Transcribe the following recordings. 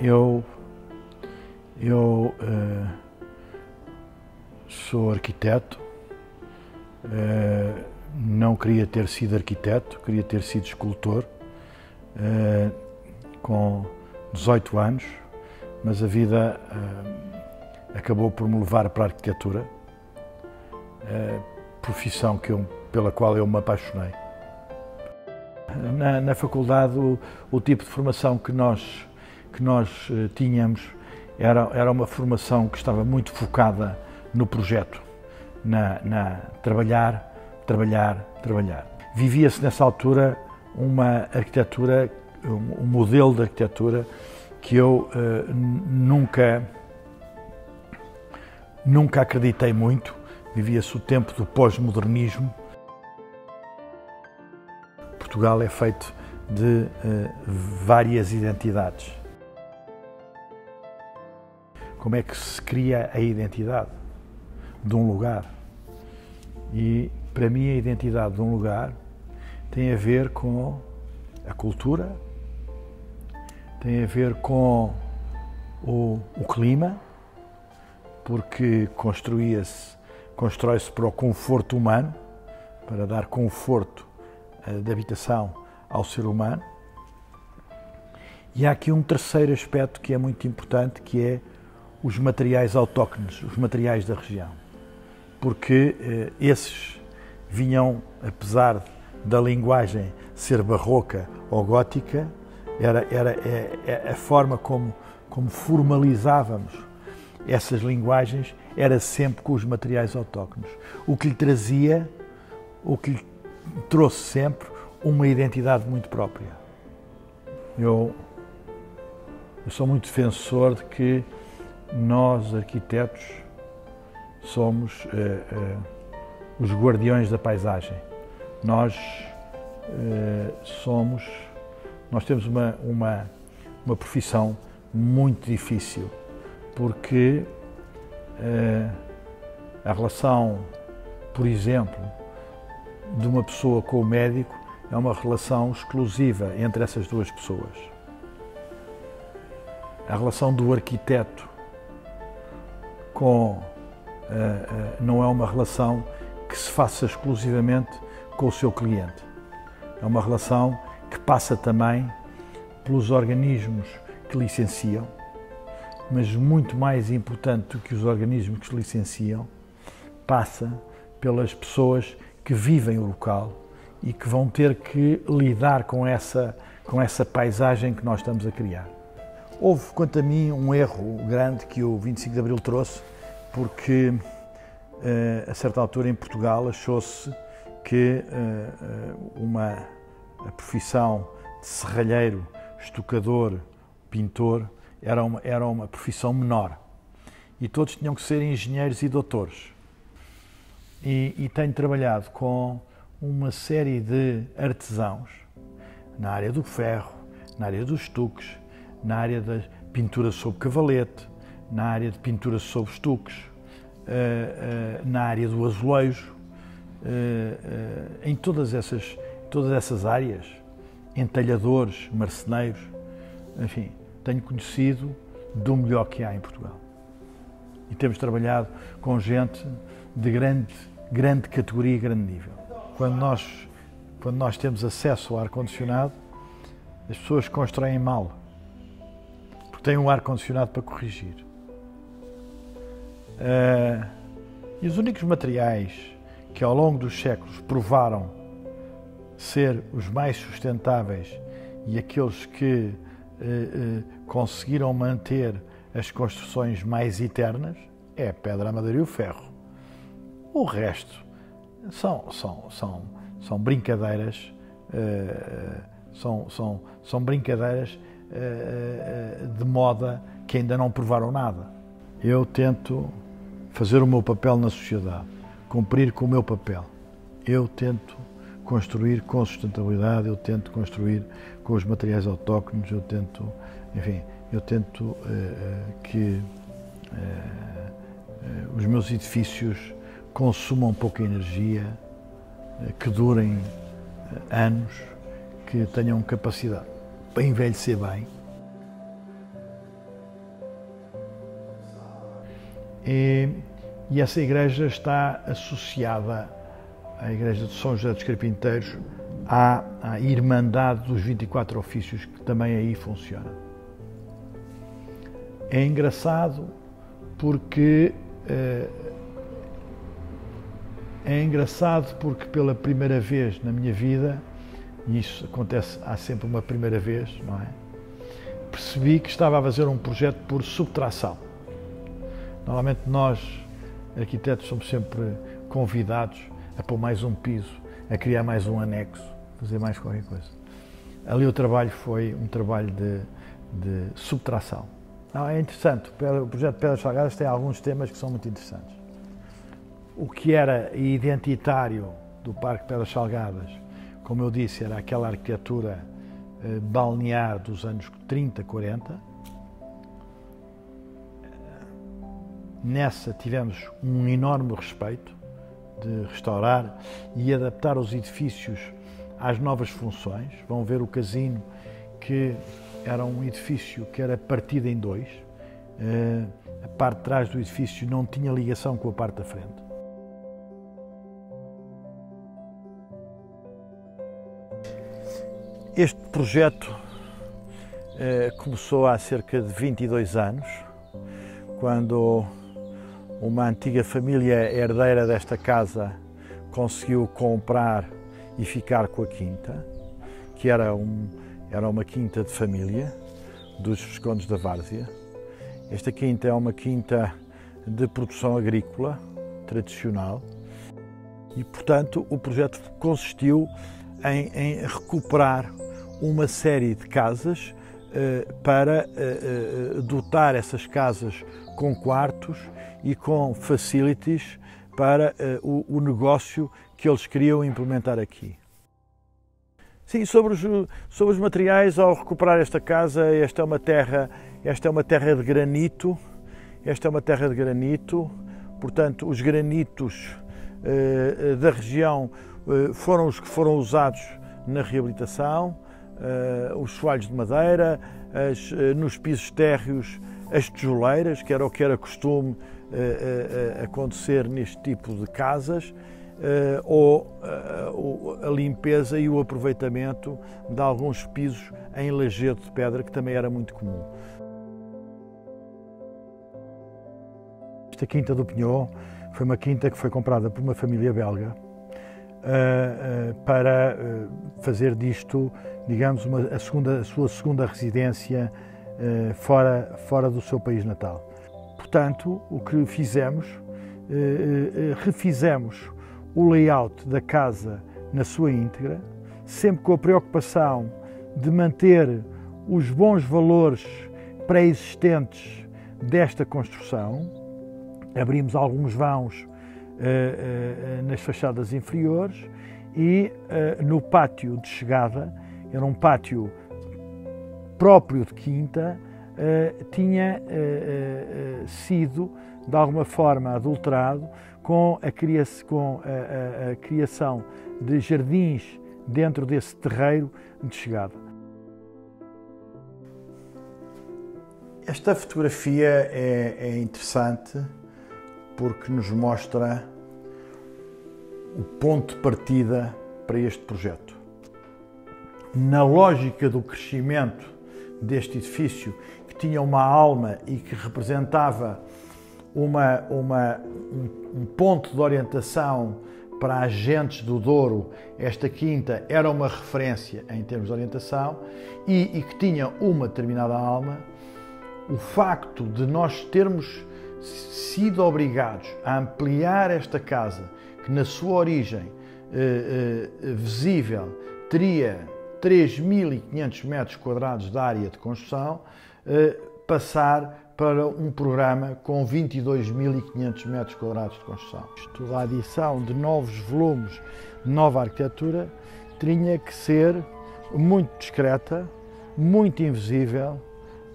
Eu, eu uh, sou arquiteto, uh, não queria ter sido arquiteto, queria ter sido escultor, uh, com 18 anos, mas a vida acabou por me levar para a arquitetura, profissão que eu, pela qual eu me apaixonei. Na, na faculdade, o, o, tipo de formação que nós, que nós uh, tínhamos era, era uma formação que estava muito focada no projeto, na, na trabalhar, trabalhar, trabalhar. Vivia-se nessa altura uma arquitetura, um, um, modelo de arquitetura que eu uh, nunca, nunca acreditei muito. Vivia-se o tempo do pós-modernismo, Portugal é feito de uh, várias identidades. Como é que se cria a identidade de um lugar? E para mim a identidade de um lugar tem a ver com a cultura, tem a ver com o, o clima, porque construía-se, constrói-se para o conforto humano, para dar conforto eh, de habitação ao ser humano. E há aqui um terceiro aspecto que é muito importante, que é os materiais autóctones, os materiais da região. Porque eh, esses vinham, apesar da linguagem ser barroca ou gótica, era, era é, é, a forma como, como formalizávamos essas linguagens era sempre com os materiais autóctones. O que lhe trazia, o que lhe trouxe sempre uma identidade muito própria. Eu, eu sou muito defensor de que nós, arquitetos, somos eh, eh, os guardiões da paisagem. Nós eh, somos, nós temos uma, uma, uma profissão muito difícil, porque a relação, por exemplo, de uma pessoa com o médico é uma relação exclusiva entre essas duas pessoas. A relação do arquiteto com uh, uh, não é uma relação que se faça exclusivamente com o seu cliente. É uma relação que passa também pelos organismos que licenciam, mas muito mais importante do que os organismos que licenciam, passa pelas pessoas que vivem o local e que vão ter que lidar com essa, com essa paisagem que nós estamos a criar. Houve, quanto a mim, um erro grande que o 25 de Abril trouxe, porque uh, a certa altura em Portugal achou-se que uh, uma profissão de serralheiro, estucador, pintor era uma, era uma profissão menor. E todos tinham que ser engenheiros e doutores. E, e tenho trabalhado com uma série de artesãos na área do ferro, na área dos estuques, na área da pintura sobre cavalete, na área de pintura sobre estuques, eh, eh, na área do azulejo, eh, em todas essas, todas essas áreas, entalhadores, marceneiros, enfim, tenho conhecido do melhor que há em Portugal. E temos trabalhado com gente de grande grande categoria e grande nível. Quando nós, quando nós temos acesso ao ar-condicionado, as pessoas constroem mal, têm um ar-condicionado para corrigir. Uh, e os únicos materiais que ao longo dos séculos provaram ser os mais sustentáveis e aqueles que uh, uh, conseguiram manter as construções mais eternas é a pedra, a madeira e o ferro. O resto são, são, são, são brincadeiras, uh, são, são, são brincadeiras de moda que ainda não provaram nada. Eu tento fazer o meu papel na sociedade, cumprir com o meu papel. Eu tento construir com sustentabilidade, eu tento construir com os materiais autóctonos, eu tento, enfim, eu tento uh, que os meus edifícios consumam pouca energia, eh, que durem eh, anos, que tenham capacidade para envelhecer bem. E, é, e, essa igreja está associada à igreja de São José dos Carpinteiros, à, à Irmandade dos 24 Ofícios, que também aí funciona. É engraçado porque eh, é engraçado porque pela primeira vez na minha vida e isso acontece, há sempre uma primeira vez, não é? Percebi que estava a fazer um projeto por subtração. Normalmente nós, arquitetos, somos sempre convidados a pôr mais um piso, a criar mais um anexo, fazer mais qualquer coisa. Ali o trabalho foi um trabalho de, de subtração. Não, é interessante, o projeto Pedras Salgadas tem alguns temas que são muito interessantes o que era identitário do Parque Pedras Salgadas, como eu disse, era aquela arquitetura eh, balnear dos anos 30, 40. Nessa tivemos um enorme respeito de restaurar e adaptar os edifícios às novas funções. Vão ver o casino, que era um edifício que era partido em dois. Eh, a parte de trás do edifício não tinha ligação com a parte da frente. Este projeto eh, começou há cerca de 22 anos, quando uma antiga família herdeira desta casa conseguiu comprar e ficar com a quinta, que era, um, era uma quinta de família dos Viscondes da Várzea. Esta quinta é uma quinta de produção agrícola tradicional e, portanto, o projeto consistiu em, em recuperar uma série de casas uh, para uh, dotar essas casas com quartos e com facilities para o, negócio que eles queriam implementar aqui. Sim, sobre os, sobre os materiais, ao recuperar esta casa, esta é uma terra, esta é uma terra de granito, esta é uma terra de granito, portanto, os granitos da região foram os que foram usados na reabilitação uh, os soalhos de madeira, as, uh, nos pisos térreos as tijoleiras, que era o que era costume uh, acontecer neste tipo de casas, ou a limpeza e o aproveitamento de alguns pisos em lajedo de pedra, que também era muito comum. Esta Quinta do Pinhão foi uma quinta que foi comprada por uma família belga para fazer disto digamos, uma, a, segunda, a sua segunda residência fora, fora do seu país natal. Portanto, o que fizemos, refizemos o layout da casa na sua íntegra, sempre com a preocupação de manter os bons valores pré-existentes desta construção. Abrimos alguns vãos nas fachadas inferiores e no pátio de chegada era um pátio próprio de quinta, tinha sido de alguma forma adulterado com a, com a, a, a criação de jardins dentro desse terreiro de chegada. Esta fotografia é, é, interessante porque nos mostra o ponto de partida para este projeto. Na lógica do crescimento deste edifício, que tinha uma alma e que representava uma, uma, um, ponto de orientação para agentes do Douro, esta quinta era uma referência em termos de orientação e, e, que tinha uma determinada alma, o facto de nós termos sido obrigados a ampliar esta casa, que na sua origem eh, eh, visível teria 3.500 metros quadrados de área de construção, eh, passar para um programa com 22.500 metros quadrados de construção. Toda a adição de novos volumes, nova arquitetura, tinha que ser muito discreta, muito invisível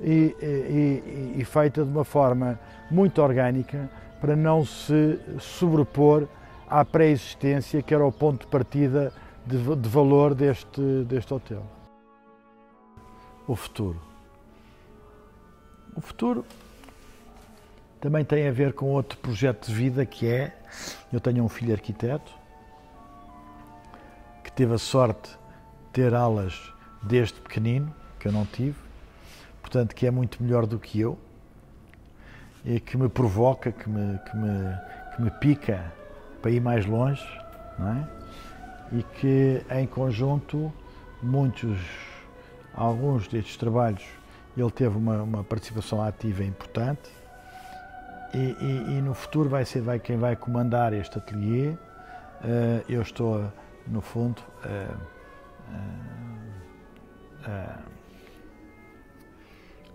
e, e, e, feita de uma forma muito orgânica para não se sobrepor à pré-existência que era o ponto de partida de, de valor deste, deste hotel. O futuro. O futuro também tem a ver com outro projeto de vida que é, eu tenho um filho arquiteto que teve a sorte de ter aulas desde pequenino, que eu não tive, portanto que é muito melhor do que eu e que me provoca, que me, que me, que me pica para ir mais longe, não é? E que em conjunto muitos, alguns destes trabalhos ele teve uma, uma participação ativa importante e, e, e, no futuro vai ser vai, quem vai comandar este ateliê. Uh, eu estou, no fundo, uh, uh,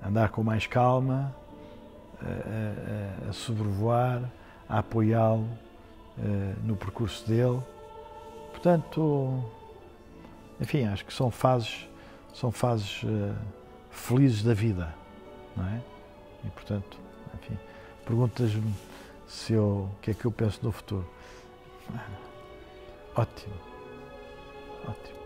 andar com mais calma, a, a, a sobrevoar, a apoiá-lo no percurso dele. Portanto, enfim, acho que são fases, são fases felizes da vida, não é? E portanto, enfim, perguntas-me se eu, o que é que eu penso no futuro. Ótimo, ótimo.